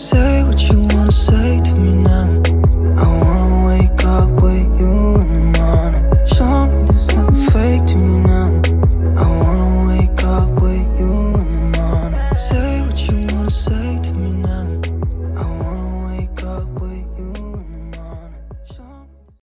Say what you want.